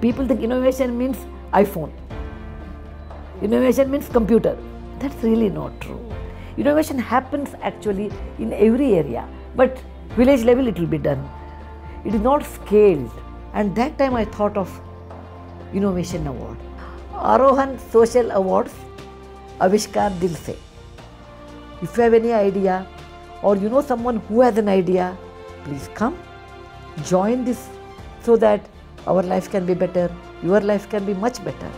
People think innovation means iPhone. Innovation means computer. That's really not true. Innovation happens actually in every area, but village level it will be done. It is not scaled. And that time I thought of Innovation Award. Aarohan Social Awards, Avishkar Dil Se. If you have any idea or you know someone who has an idea, please come, join this so that our life can be better, your life can be much better.